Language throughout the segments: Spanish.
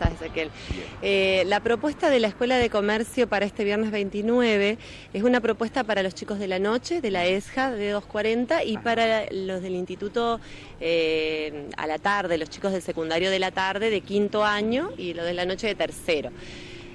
estás, Ezequiel? Eh, la propuesta de la Escuela de Comercio para este viernes 29 es una propuesta para los chicos de la noche, de la ESJA de 240, y para los del Instituto eh, a la tarde, los chicos del secundario de la tarde de quinto año y los de la noche de tercero.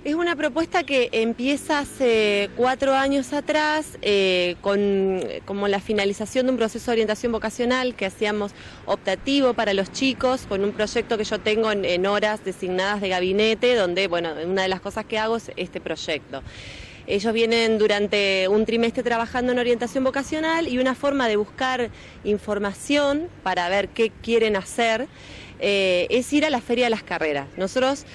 Es una propuesta que empieza hace cuatro años atrás eh, con como la finalización de un proceso de orientación vocacional que hacíamos optativo para los chicos con un proyecto que yo tengo en, horas designadas de gabinete, donde, bueno, una de las cosas que hago es este proyecto. Ellos vienen durante un trimestre trabajando en orientación vocacional y una forma de buscar información para ver qué quieren hacer eh, es ir a la Feria de las Carreras. Nosotros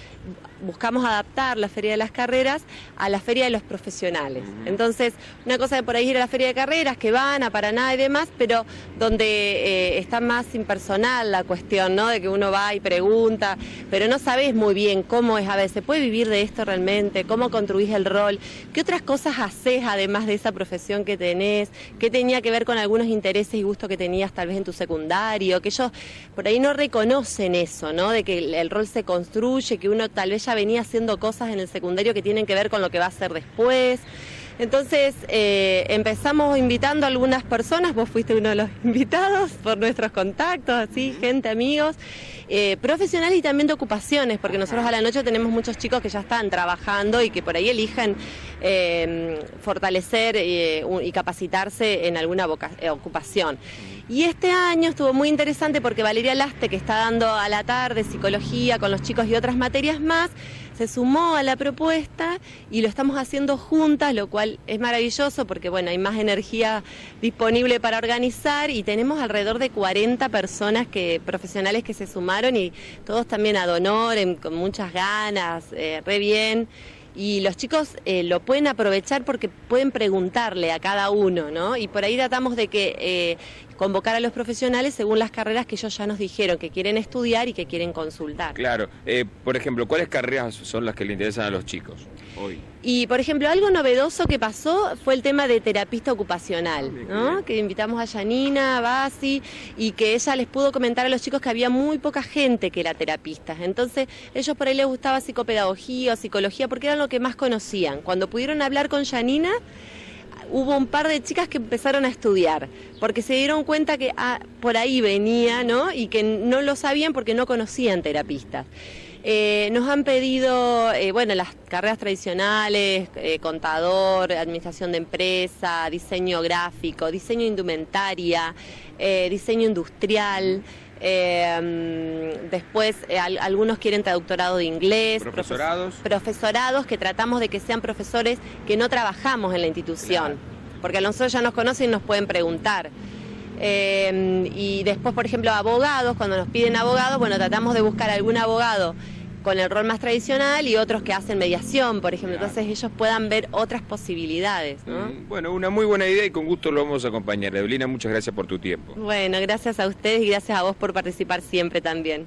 buscamos adaptar la Feria de las Carreras a la Feria de los Profesionales. Entonces, una cosa de por ahí ir a la Feria de Carreras, que van a Paraná y demás, pero donde eh, está más impersonal la cuestión, ¿no? De que uno va y pregunta, pero no sabes muy bien cómo es, a ver, ¿se puede vivir de esto realmente? ¿Cómo construís el rol? ¿Qué otras cosas haces además de esa profesión que tenés? ¿Qué tenía que ver con algunos intereses y gustos que tenías tal vez en tu secundario? Que ellos por ahí no reconocen eso, ¿no? De que el rol se construye, que uno tal vez ya venía haciendo cosas en el secundario que tienen que ver con lo que va a hacer después. Entonces eh, empezamos invitando a algunas personas, vos fuiste uno de los invitados por nuestros contactos, así, gente, amigos, eh, profesionales y también de ocupaciones, porque nosotros a la noche tenemos muchos chicos que ya están trabajando y que por ahí eligen eh, fortalecer y capacitarse en alguna ocupación. Y este año estuvo muy interesante porque Valeria Laste, que está dando a la tarde psicología con los chicos y otras materias más, se sumó a la propuesta y lo estamos haciendo juntas, lo cual es maravilloso porque bueno, hay más energía disponible para organizar y tenemos alrededor de 40 personas que profesionales que se sumaron y todos también ad honor, con muchas ganas, eh, re bien y los chicos eh, lo pueden aprovechar porque pueden preguntarle a cada uno, ¿no? Y por ahí tratamos de que eh, convocar a los profesionales según las carreras que ellos ya nos dijeron que quieren estudiar y que quieren consultar. Claro, eh, por ejemplo, ¿cuáles carreras son las que le interesan a los chicos hoy? Y por ejemplo, algo novedoso que pasó fue el tema de terapista ocupacional, ah, ¿no? que invitamos a Janina, a Basi, y que ella les pudo comentar a los chicos que había muy poca gente que era terapista. Entonces, ellos por ahí les gustaba psicopedagogía o psicología porque eran lo que más conocían. Cuando pudieron hablar con Janina, hubo un par de chicas que empezaron a estudiar, porque se dieron cuenta que ah, por ahí venía, ¿no? Y que no lo sabían porque no conocían terapistas. Eh, nos han pedido, eh, bueno, las carreras tradicionales, eh, contador, administración de empresa, diseño gráfico, diseño indumentaria, diseño industrial. después algunos quieren traductorado de inglés. Profesorados. profesorados que tratamos de que sean profesores que no trabajamos en la institución. Porque a nosotros ya nos conocen y nos pueden preguntar. Eh, y después, por ejemplo, abogados, cuando nos piden abogados, bueno, tratamos de buscar algún abogado con el rol más tradicional y otros que hacen mediación, por ejemplo, entonces ellos puedan ver otras posibilidades. Mm, bueno, una muy buena idea y con gusto lo vamos a acompañar. Evelina, muchas gracias por tu tiempo. Bueno, gracias a ustedes y gracias a vos por participar siempre también.